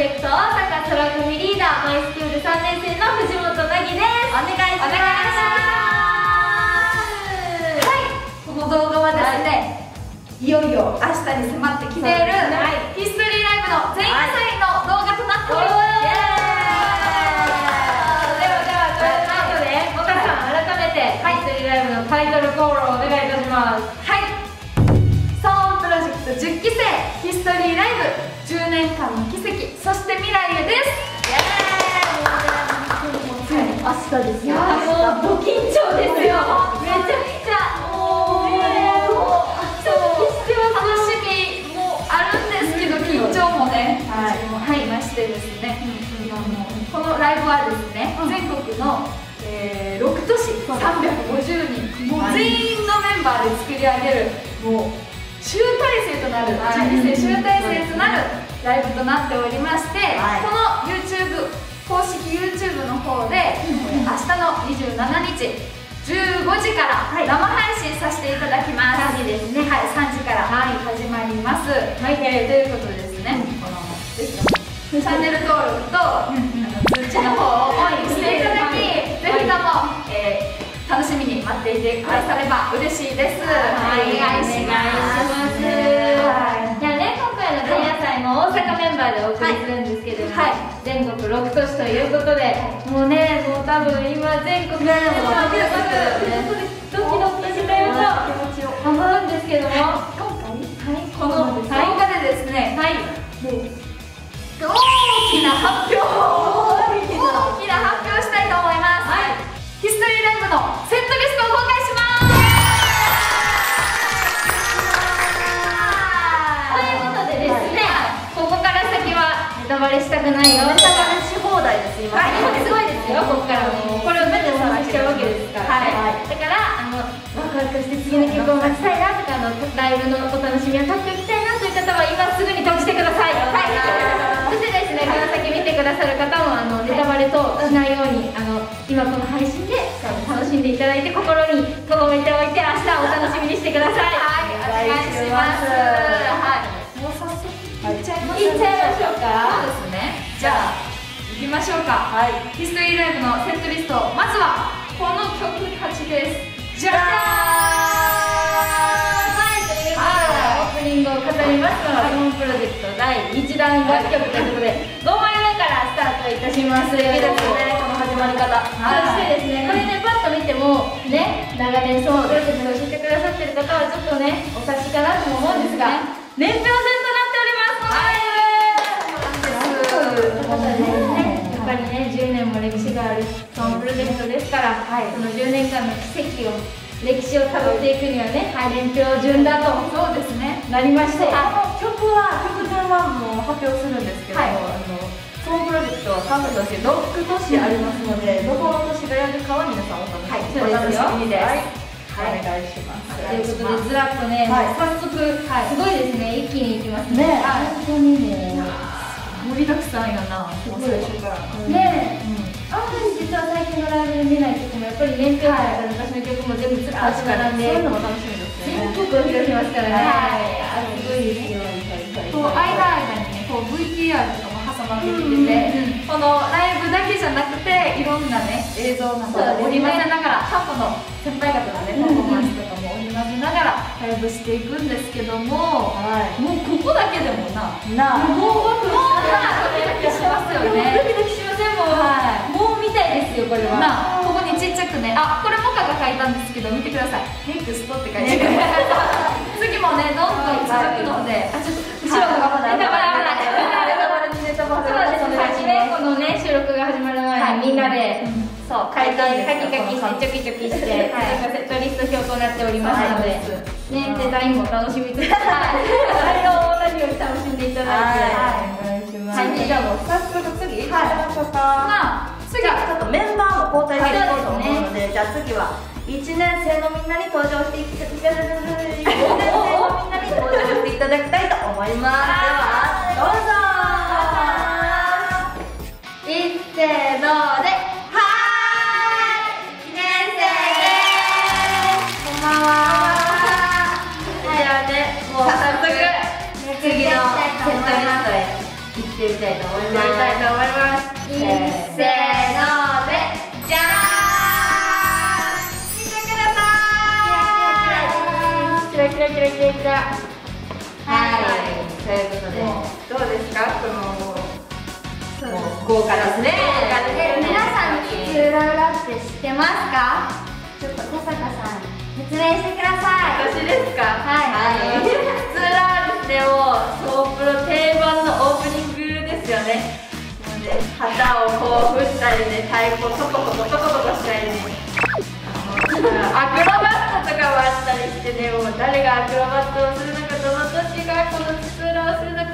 ジェクト大阪空組リーダーマイスクール3年生の藤本凪です。お願いします。はい。この動画はですね、い、よいよ明日に迫ってきている、はい、ヒストリーライブの前夜祭の動画となっております、ではではということで岡さん改めて、はい、ヒストリーライブのタイトルコールをお願いいたします。はい。プロジェクト10期生ヒストリーライブ10年間の奇跡そして未来へです。イエーイ。明日ですよもう緊張ですよめちゃくちゃもうねもう楽しみもあるんですけど緊張もねはい、ましてですね、このライブはですね、全国の、えー、6都市350人もう全員のメンバーで作り上げるもう集大成となる、はい、人生集大成となるライブとなっておりまして、はい、この YouTube 公式 YouTube の方で、明日の27日15時から生配信させていただきます、3時ですね。はい3時から始まります、はい、えー、ということでですね、このぜひチャンネル登録と、あの通知の方をオンにしていただき、ぜひとも、えー楽しみに待っていてくだされば嬉しいです。はい、お願いします。はい、じゃあね、今回の前夜祭も大阪メンバーでお送りするんですけれども、はい、全国6都市ということで、もうね、もう多分今全国でもドキドキしたよう。な気持ちを思うんですけども、今回、はい、この動画でですね、はい、大きな発表のセットリストを公開します。ということでですね、ここから先はネタバレしたくないよ。ネタバレし放題です今、はい、すごいですよ。ここからもう。これを目で探しちゃうわけですから、はい、だからあのワクワクして次の曲を待ちたいなとかあのライブのお楽しみを買っておきたいなという方は今すぐに閉じてください。はい。そしてですねこの先見てくださる方もあのしないようにあの今この配信で楽しんでいただいて心に留めておいて明日お楽しみにしてくださいはいお願いしますはいもう早速いっちゃいまいっちゃいましょうかそうですねじゃあ行きましょうかはいヒストリーライブのセットリストまずはこの曲たちですじゃじゃーんはいということでオープニングを飾りますのは、はい、プロジェクト第1弾楽曲ということで5枚目からスタートいたします。い。いですね始まり方、そしてですね。これねパッと見てもね長年そうプロジェクトを教えてくださってる方はちょっとねお察しかなと思うんですが、年表戦となっております。はい。やっぱりね10年も歴史があるそのプロジェクトです。から、はい、その10年間の奇跡を歴史をたどっていくにはね、はい、年表順だとそうです。ねなりましてこの曲は曲順はもう発表す。るんです。けど、はい、あの総プロジェクトは各都市6都市ありますので、どこの都市がやるかは皆さんお楽しみです。はい、お願い。します。とい。うことでずらっとね、早速、すごい。ですね、一気にい。きますね。本当にね、盛りだくさんやな。すごい。でしょうから。ね、あんまり実は最近のライブで見ない。曲もやっぱり年表から昔の曲も全部ずらっと並んで、そうい。うのも楽しみですね。全曲を披露しますからね。はい、すごい。ですよ。こう間間にね、こう VTR とかまってきてて、このライブだけじゃなくていろんなね映像などを織り交ぜながら過去の先輩方のねパフォーマンスとかも織り交ぜながらライブしていくんですけども、はい、もうここだけでもななもうワクワクドキドキしますよね。ドキドキしませんもう、はい、もう見たいですよこれは。なここにちっちゃくねあこれモカが書いたんですけど見てください。ネクストって書いて 次もねどんどん続くのであちょっと後ろのがまだみんなで、そう書いてカキカキしてチョキチョキして、はい、セットリスト表となっておりますので、ねデザインも楽しみつつ、はい、あれを同じように楽しんでいただいて、はい、お願い。します。はい、じゃあもう早速次、はい、まあ次。はちょっとメンバーも交代していこうと思うので、じゃあ次は1年生のみんなに登場していただきたい。1年生のみんなに登場していただきたいと思います。ではどうぞ。ラキラキラキラはいということでどうですかこの豪華ですね。え皆さん津浦浦って知ってますか？ちょっと小坂さん説明してください。私ですか？はい。はい。普通はですねもうソープロ定番のオープニングですよね。旗をこう振ったりね太鼓トコトコトコトコしたりね。アクロバットとかもあったりしてねもう誰がアクロバットをするのかどの年がこのツーラをするのか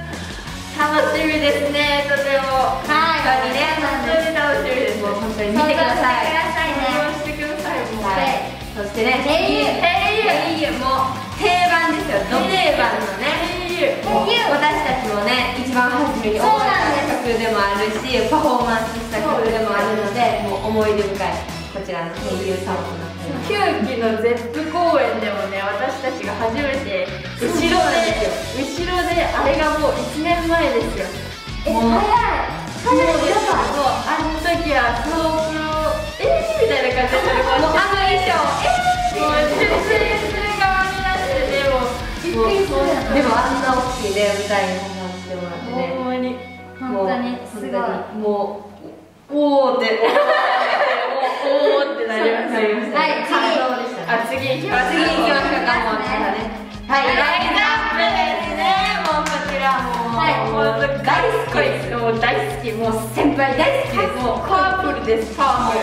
楽しみですね。とても。はい本当にね本当に楽しみですもう本当に見てください想像してくださいもうはい。そしてね声優声優もう定番ですよど定番のね。私たちもね一番初めに覚えた曲でもあるしパフォーマンスした曲でもあるのでもう思い出深いこちらの声優さんとなってます9期の ZEP 公演でもね私たちが初めて後ろで後ろであれがもう1年前ですよ。え早い。早いもうあの時はソープロえー、みたいな感じでもうあの衣装えー、もう全然する側になってねもうびっくりでもあんな大きいね舞台にパフォーマンスしてもらってねほんまに。本当にすごいもうおーって おーってなりましたなりましたはい次。感動でしたねあ次行きます次行きましょうか。もうただね。はい。ラインナップですね。もうこちらも。う、はいもう大好き。ですもう大好き。もう先輩大好きです。もうパワフルです。パル。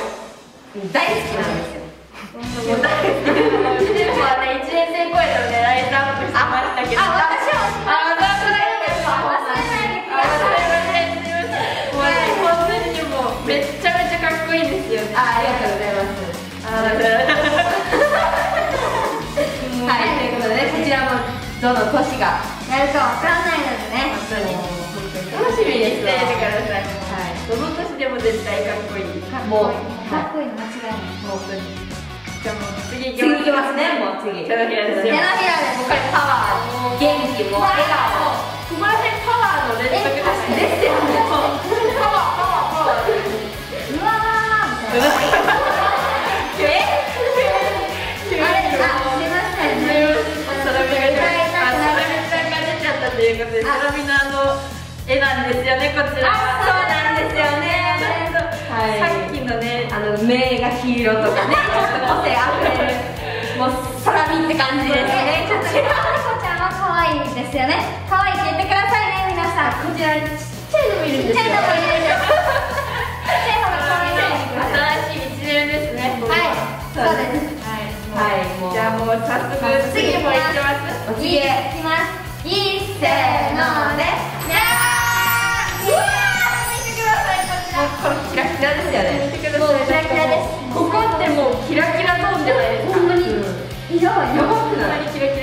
大好きなんですよ。もう大好き。で すもうでもね1年生公演でもねラインナップしてましたけど。あ私も はい、ということでね、こちらもどの年がやるかわからないのでね。本当に楽しみにしていてくだはさい。い。どの年でも絶対かっこいい。もうかっこいい。の間違い。ない本当にじゃあもう次次行きますね、もう次。手のひらですよ手のひらでもうこれパワー、元気。も笑顔。ここら辺パワーの連続で。すねですよね。パワーパワーパワー。うわー。みたいなねこちら。はそうなんですよね。はい。さっきのねあの、目が黄色とかね、ちょっと個性あふれるもう、サラミって感じですね、こちらこちゃんは可愛いですよね。可愛いって言ってくださいね皆さん。こちらにちっちゃいのもいるんですよ。ちっちゃい方が可愛いね新しい一年ですじゃあもう早速次も行きます。お次きます。いっせーの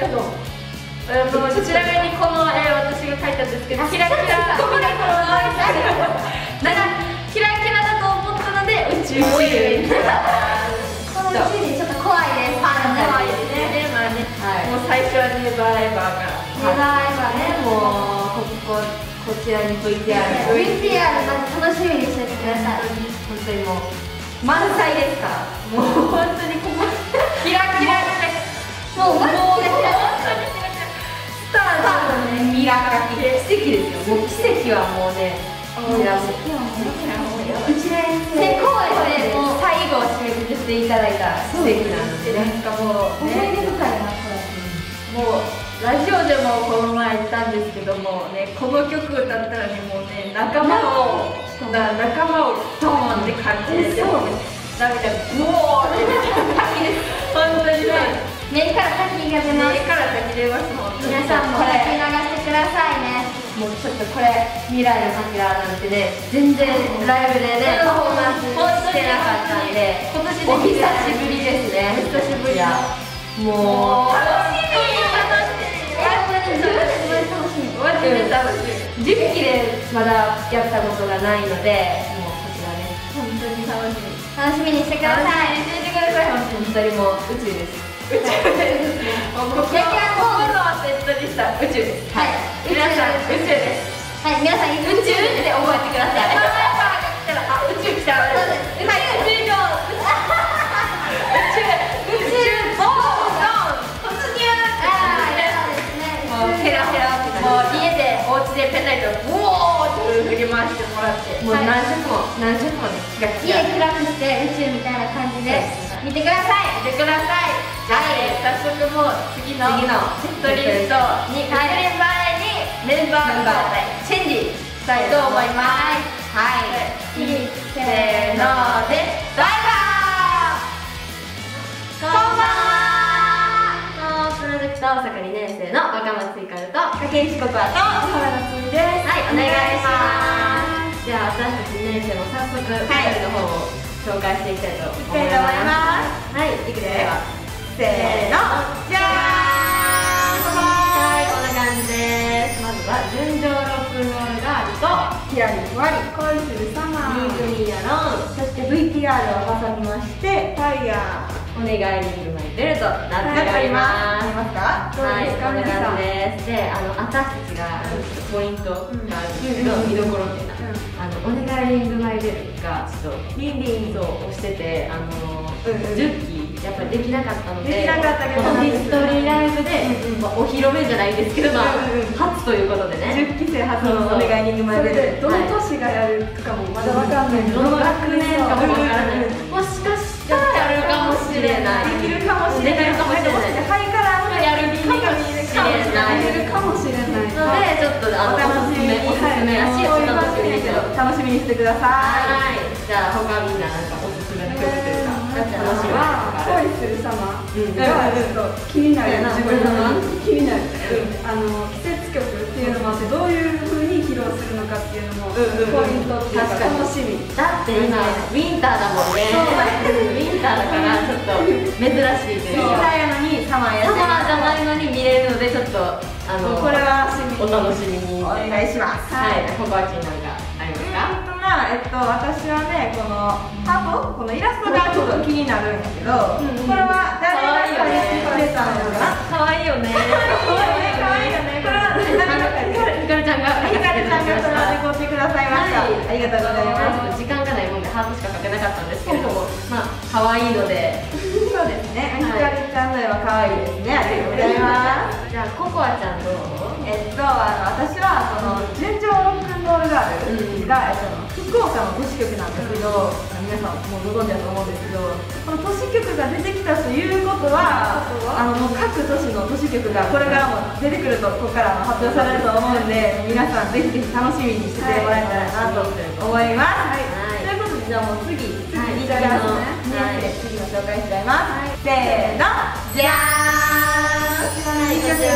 ないにキラキラゾーンあのちなみにこの絵私が描いたんですけどキラキラ。ゴミだか。ら なんかキラキラだと思ったので宇宙人。この宇宙人ちょっと怖いです可愛いですねまあね。はいもう最初はネバーエバーからネバーエバーねもうこここちらに VTR VTR まず楽しみにしててください本当に。もう満載ですか？らもう本当にここ。キラキラで。もうもうで本当にキラキラスターのねミラクル奇跡ですよもう奇跡はもうねこちらも1年生公演でもう最後を締めくくっていただいた奇跡なのでなんかもう思い出深いなこれもうラジオでもこの前言ったんですけどもねこの曲歌ったらねもうね仲間をな仲間をドーンって感じでそう涙がボーって出て滝です。本当にね。目から滝が出ます。目から滝出ます本当に皆さんもこれ聞き流してくださいね。もうちょっとこれ未来の桜なんてね全然ライブでねパフォーマンスしてなかったんで今年お久しぶりですね。お久しぶり。いやもう。楽しみ。楽しみ。楽しみ。マジで楽しみ。10期でまだやったことがないのでもうこちらね本当に楽しみ。楽しみ。にしてください教えてください本当に本当にもう宇宙です宇宙ですもうここキラキラゾーン心はセットにした宇宙ですはい皆さん宇宙ですはい皆さん宇宙って覚えてくださいあ宇宙来たそうです宇宙上宇宙宇宙ボーン突入ああそうですねもうヘラヘラもう家でお家でペンライトをボーって振り回してもらってもう何色も何色もね家ラ暗くして宇宙みたいな感じで見てください見てくださいはい早速もう次の次のセットリストに移る前にメンバー交代チェンジしたいと思います。はいせーのでバイバー。こんばんは。プロジェクト大阪2年生の若松ひかるとは竹内ココアと原田つみです。いお願いします。じゃあ私たち2年生も早速2人の方を紹介していきたいと思います。いきたいと思いますはいいくで。はせーのじゃーんはい。こんな感じですまずは純情ロックンロールガールとキラリふわり恋するサマリーーグミーヤロンそして VTR を挟みましてファイヤーお願い。リングマイベルとなっております、ますかはい、ですかこんな感じです。で、あの私たちがポイントがあるんですけど、見どころってい。うのは、あのお願い。リングマイベルがちょっとリンリンと押してて、あの10期やっぱりできなかったので、できなかったけど。このヒストリーライブで、まあお披露目じゃないですけど、まあ初ということでね。10期生初のお願いリングマイベルそれでどの年がやるかもまだわかんない。どの学年かもわからない。もしかしたら。やるかもしれない。できるかもしれない。できるかもしれない。ハイカラーのやるかもしれないやるかもしれない。のでちょっとあのお楽しみに。おすすめやし、お楽しみにしてる。楽しみにしてくださはい。じゃあ他みんななんかか、楽しみな曲ある。恋するサマーうん。がちょっと気になるうん自分のうん。気になる。あの季節曲っていうのもあってどういう風に披露するのかっていうのもポイントっていうか。楽しみだって今ウィンターだもんね。ウィンターだからちょっと珍しいといみんいう。か。なやのにサマーやサマーじゃまないのに見れるのでちょっとあのこれはお楽しみに。お願いします。はい。ここはちなんかありますか？えっとまあえっと私はねこのハートこのイラストがちょっと気になるんやけど、これは誰が描いてくれたのかな？可愛いよね。可愛いよね。これは誰が描いてひかるちゃんが。ひかるちゃんがそらでこってくださいました、はいありがとうございます。時間がないもんでハートしか書けなかったんですけれども、まあ可愛いので、そうですね、ひはいかるちゃんの絵は可愛いですね。ありがとうございます。じゃあココアちゃんどう？えっと、あの私はその純情ロックンロールガールが、えっと、福岡の都市局なんですけど、皆さんもうご存知だと思うんですけどこの都市局が出てきたということはあのもう各都市の都市局がこれからも出てくるとここから発表されると思うんで皆さんぜひぜひ楽しみにしててもらえたらなと思います、はい。ということでじゃあもう次次はいリーダーですね、はい次の紹介しちゃいます、せーの。じゃーん。こちらの2曲です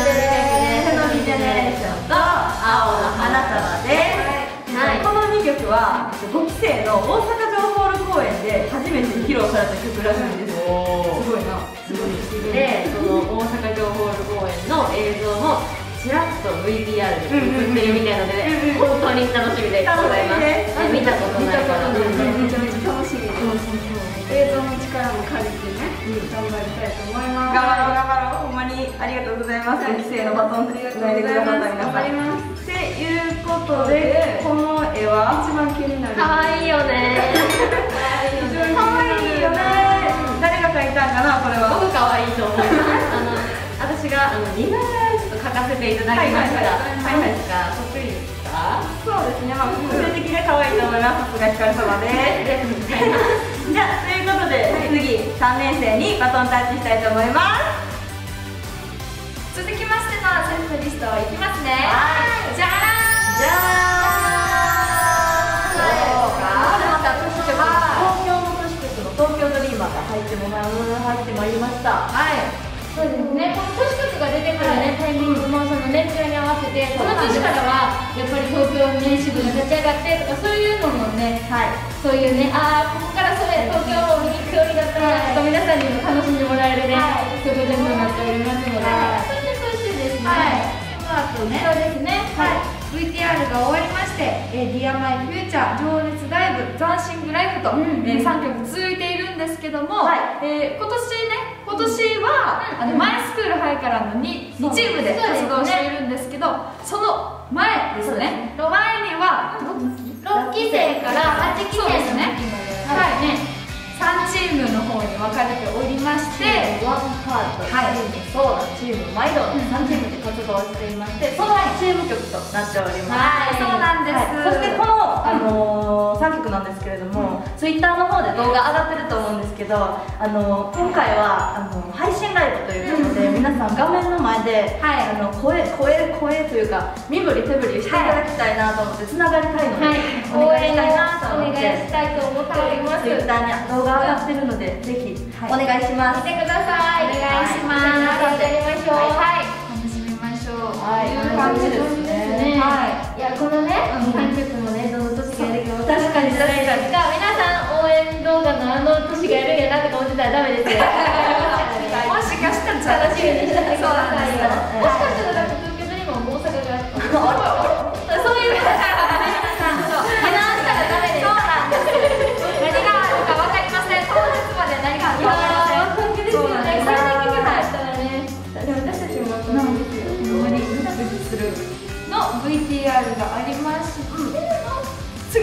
背伸びジェネレーションと青の花束です、はい。この2曲は5期生の大阪城ホール公演で初めて披露された曲らしいんです。すごいな。すごい不思議で、その大阪城ホール公演の映像もちらっと VTR で映ってるみたいなので、本当に楽しみでございます。見たことないから。めちゃめちゃ楽しみ映像の力も借りてね頑張りたいと思います。頑張ろう頑張ろう。ほんまにありがとうございます。5期生のバトンつないでくださった皆さん。頑張りますいうことでこの絵は一番気になる可愛いよね。可愛いよね誰が描いたんかなこれは僕可愛いと思います。あの私があの似顔絵をちょっと描かせていただきました。はいはいはいどうですか？得意ですか？そうですねまあ個性的で可愛いと思いますさすがひかる様です じゃあということで次3年生にバトンタッチしたいと思います局が出てくるね、タイミングもその年表に合わせて、この年からはやっぱり東京年支部が立ち上がってとか、そういうのもね、はい。そういうね、ああ、ここからそうや、東京を見に行くようになったなとか、皆さんにも楽しんでもらえるね、そういうことになっておりますので、そしてそしてですね、はい。その後ね。そうですね、はい、VTR が終わりまして「えー、Dear My Future」「情熱ライブ」「斬新ブライフと」と、うん。えー、3曲続いているんですけども、はい、えー、今年ね今年は、あのマイスクールハイからの 2, 2チームで活動しているんですけどその前ですね。前には6期生から8期生のねはい。ね。3チームの方に分かれておりましてワンパート、はい、チームソーダチームマイドの3チームで活動していまして、そのチーム曲となっております。はい。そうなんです、はい、そしてこの、あのー、3曲なんですけれども、うん、ツイッターの方で動画上がってると思うんですけど、あのー、今回はあの配信ライブということで、うん、皆さん画面の前で、はい、あの声声声というか身振り手振りしていただきたいなと思ってつながりたいので、はい、応援したいなと思ってお願いしたいと思っております。ツイッターに動画上がってるのでぜひお願いします、見てください。お願いします。やりましょうはいはい。いう感じですね。はい。いやこのね3曲もねどの年がやるか確かに。確かに。皆さん応援動画のあの年がやるんやなとか思ってたらダメです。よもしかしたら楽しみにしててくださいよ。もしかしたら東京にも大阪が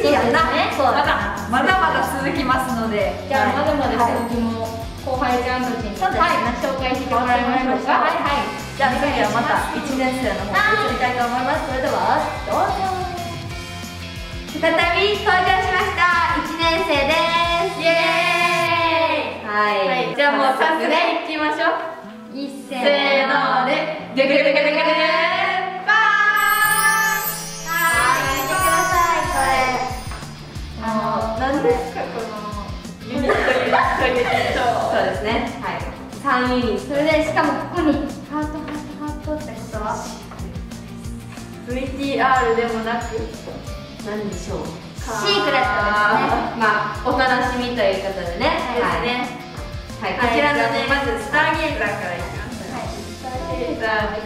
次やな、ね、まだまだまだ続きますので。じゃあ、まだまだ続きも後輩ちゃんたちに、はい、紹介してもらいましょうか。はい。はいじゃあ次はまた1年生の方に移りたいと思います。それではどうぞ再び登場しました1年生です。イエーイ。はい、はい、じゃあもう早速ねいきましょう。一斉ので。でくでくでくでくですかそう。ですね。はい。3ユニットそれでしかもここにハートハートハートってことは？VTR でもなく何でしょう？シークレットですね。まあお楽しみということでね。はい、ね。はい、こちらのね、まずスターゲイザーからいきます、はい、スターゲイザー。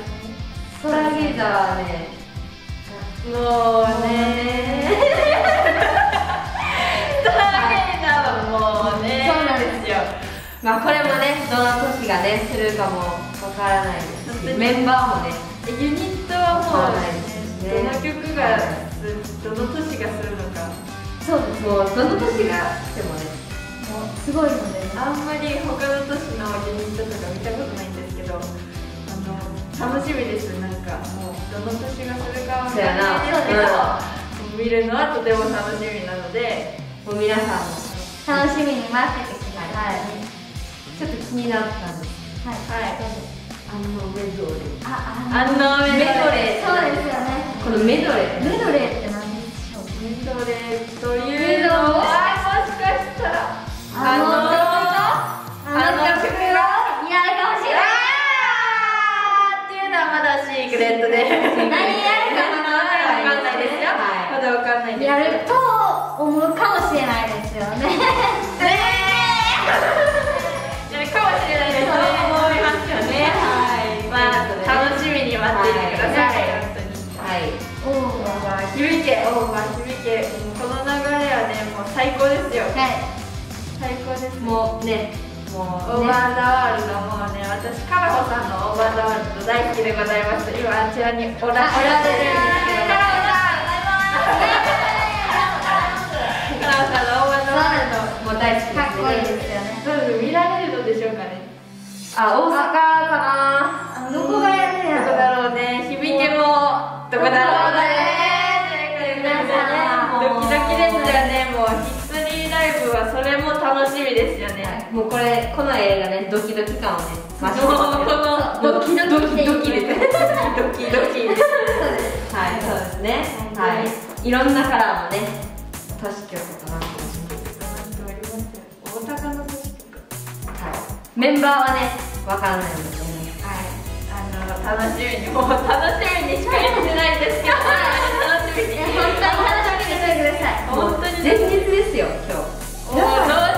スターゲイザー。ねもうねもうねそうなんですよ。まあこれもねどの年がねするかもわからないですしメンバーもねユニットはもう、ね、どの曲がどの年がするのか。そうですもうどの年がしてもね。もうすごいので、あんまり他の年のユニットとか見たことないんですけどあの楽しみです。なんかもうどの年がするかは分からない。ですけど、見るのはとても楽しみなので。もう皆さんも。楽しみに待っててください、ちょっと気になったんです。はい、はい、あのメドレー。ああのメドレー。そうですよね。このメドレー。メドレーって何でしょう？メドレーというのは。もしかしたら。あのあの曲。がやるかもしれないっていうのはまだシークレットで。何やるかまだわかんないですよ、はい、まだわかんないです。やると思うかもしれないですよねもうねもう、オーバーザワールドもうね私カラホさんのオーバーザワールド大好きでございます。今あちらにおらおられるんですけど。カラホさんさんの大技も大好きです、ね、かっこいいですよね見られるのでしょうかねあ大阪かな。どこがやるんだろうね。響けもどこだろうね楽しみですよね、もうこれこの映画ねドキドキ感をね増してます。ドキドキドキで。す ドキドキはい。そうですね。はい。いろんなカラーのね都市局となって大阪の都市局はい。メンバーはねわからないの。でねはい。あの楽しみに。もう楽しみにしか言ってないんですけど。楽しみに。本当に楽しみにしてください。本当に前日ですよ今日。も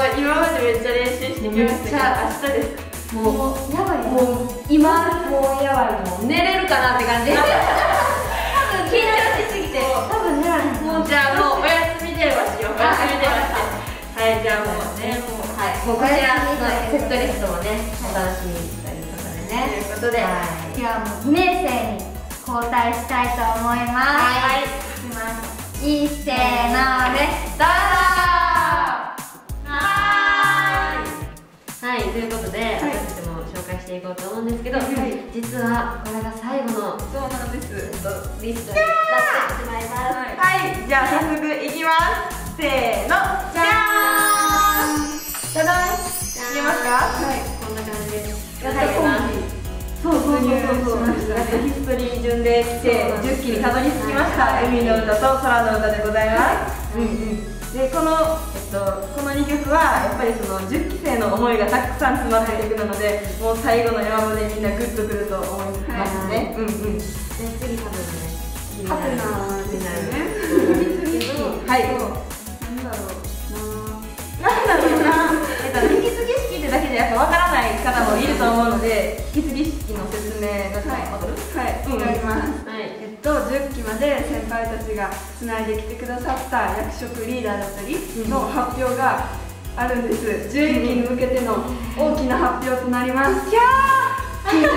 う今までめっちゃ練習してきましたけど明日ですもうやばいもう今もうやばいもう寝れるかなって感じ。多分寝られへんもうじゃあもうお休み電話しよう。お休み電話して。はいじゃあもうね。もうはい。もうこちらのセットリストもねお楽しみにということでね。ということで、はい。次はもう2年生に交代したいと思います。はい。いきます。いいせーのでどうぞい、ということで、私たちも紹介していこうと思うんですけど、実はこれが最後のそうなんですリストになってしまいます。はい、じゃあ早速いきます。せーの、じゃーん。ただん。見えますか？はい。こんな感じです。やっとそうそうそうそうそう。ヒストリー順で来て10期にたどり着きました。海の歌と空の歌でございます。うんうん。でこのえっとこの2曲はやっぱりその10期生の思いがたくさん詰まった曲なので、もう最後の山までみんなグッとくると思いますね。うんうん。で、次多分ね、ハテナですよねはい。なんだろうな。んだろう。な、えっと、引き継ぎ式ってだけでやっぱわからない方もいると思うので引き継ぎ式の説明がはいわかる？はい、うん。やりますと、10期まで先輩たちがつないできてくださった役職リーダーだったりの発表があるんです。11期に向けての大きな発表となります、キャー。これは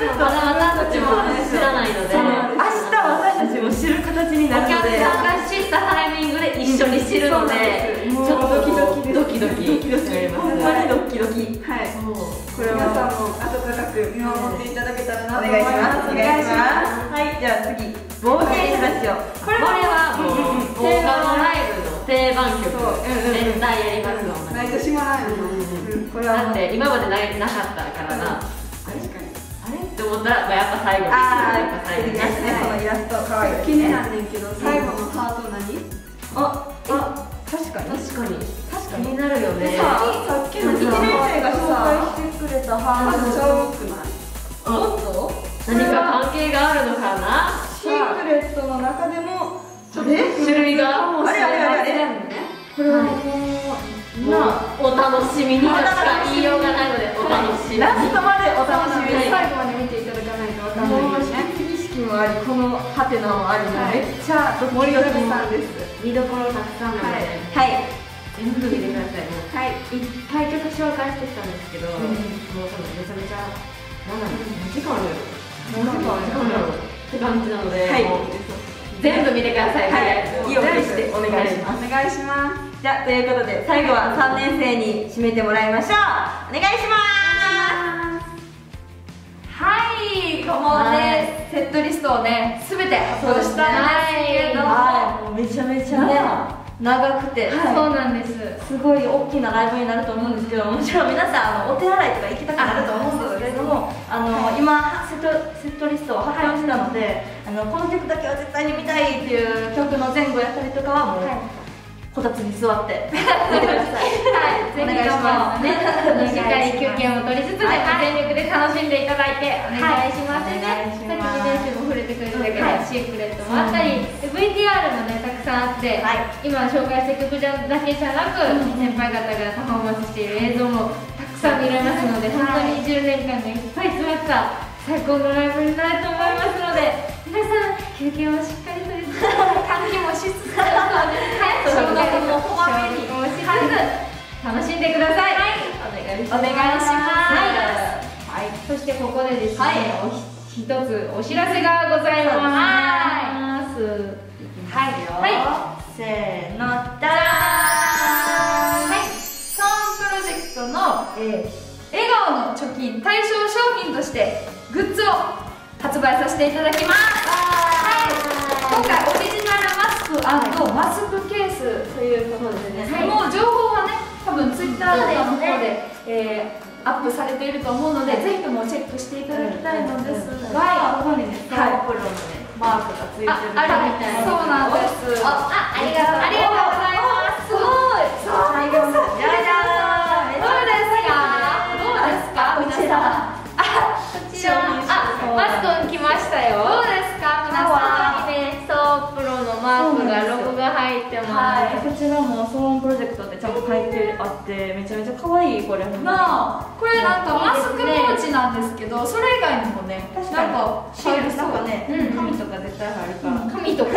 ちょっとまだ私たちも知らないので、明日私たちも知る形になお客るので。さんが知ったタイミングで一緒に知るので、ちょっとドキドキドキドキ。しております。ほんまにドキドキ。はい。そう。これ皆さはんも温かく見守っていただけたらおなと思い願いしまますすお願いします。はい。じゃあ次冒険者たちをこれはもう、動画のライブの定番曲、そう。絶対やりますもん。毎年もらえるの、うん、これはだって今までななかったからな、確かに。あれ？って思ったら、まあ、やっぱ最後。あやっぱあ出てきましたねこのイラスト。可愛い。気になんねんけど最後のハート何？ああ確かに。確かに。確かに。気になるよね。ささっきの1年生が紹介してくれたハードちゃう。くないおっと？何か関係があるのかな？シークレットの中でもちょっと種類があれあれあれあれ。これはもうなあお楽しみに。としか言いようがないのでお楽しみに。ラストまでお楽しみに。最後まで見ていただもありこのハテナもありはい。めっちゃ盛りだくさんです。見どころたくさんなので、はい。全部見てください。もうはいいっぱい曲紹介してきたんですけど、もう多分めちゃめちゃなんだろう何時間ある。よ何時間あるよって感じなので、はい。全部見てください、はい。意を決してお願いします。お願いします。じゃあということで最後は3年生に締めてもらいましょう。お願いしますはいもうねセットリストをねすべて発表したんですけど。はい。もうめちゃめちゃね長くて、そうなんです。すごい大きなライブになると思うんですけどもちろん皆さんあのお手洗いとか行きたくなると思うんですけれどもあの、今セットセットリストを発表したので、あのこの曲だけは絶対に見たいっていう曲の前後やったりとかはもう、こたつに座って。見てください。はい、ぜひともね、しっかり休憩も取りつつ全力で楽しんでいただいてお願いしますでね。さっきお願い。します2年生も触れてくれたけど、はいシークレットもあったり、で VTR もねたくさんあって、はい。今紹介した曲じゃだけじゃなく、先輩方がパフォーマンスしている映像もたくさん見れますので、本当に10年間でいっぱい詰まった最高のライブになると思いますので、皆さん休憩をしっかりとりつつ、換気もしつつ、はい、消毒もこまめにもしつつ。楽しんでください。はい、お願いします。はい、そしてここでですね、はい。おひ一つお知らせがございます。はい、はい、せーのダはい、ソーンプロジェクトの、えー笑顔の貯金対象商品としてグッズを発売させてい。ただきますはい、今回オリジナルクマスクケースということでね、はい。もう情報はね多分ツイッターとかの方でえーアップされていると思うので、ぜひともチェックしていただきたいのですが、はい、ここにね、はい、プロのね、マークがつい。てるみたい。なそうなんですあ、あ、ありがとう、ありがとうから、紙とか。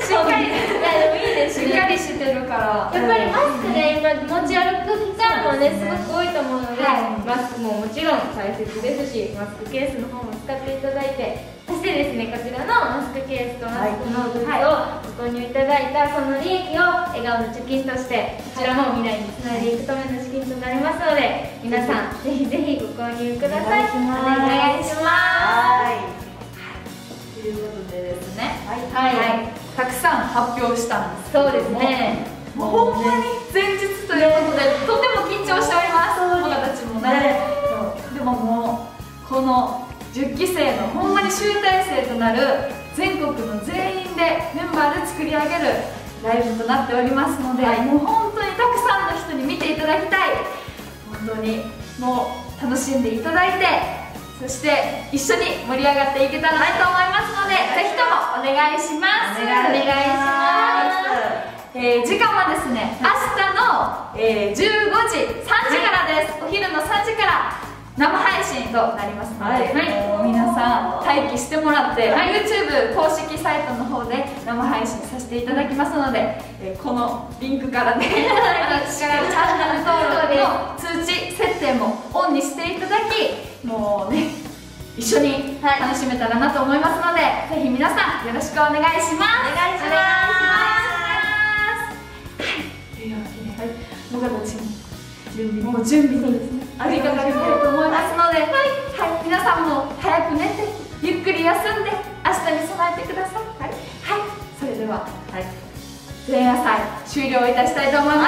しっかりいやでもいいですね。しっかりしてるから。やっぱりマスクで今持ち歩く機会もねすごく多いと思うので、はい。マスクももちろん大切ですしマスクケースの方も使っていただいて。そしてですねこちらのマスクケースとマスクのグッズをご購入いただいたその利益を笑顔の貯金としてこちらも未来につないでいくための資金となりますので皆さんぜひぜひご購入ください。おお願いしますはい、たくさん発表したんですそうですね。もうほんまに前日ということでとても緊張しております。僕たちもね。でももうこの10期生のほんまに集大成となる全国の全員でメンバーで作り上げるライブとなっておりますので、もう本当にたくさんの人に見ていただきたい。本当にもう楽しんでいただいてそして一緒に盛り上がっていけたらなと思いますので、ぜひともお願いします。お願いします。えー時間はですね、明日の、えー15時3時からです、お昼の3時から生配信となりますので、はい。皆さん待機してもらって、YouTube 公式サイトの方で生配信させていただきますので、えーこのリンクからね私からチャンネル登録の通知設定もオンにしていただきもうね一緒に楽しめたらなと思いますので、ぜひ皆さんよろしくお願いします。お願いします。というわけで、僕たちも準備もう準備にですね。ありがたいと思いますので、はい、はい、皆さんも早く寝てゆっくり休んで明日に備えてください。はい、はい、それでは、はい、前夜祭終了いたしたいと思います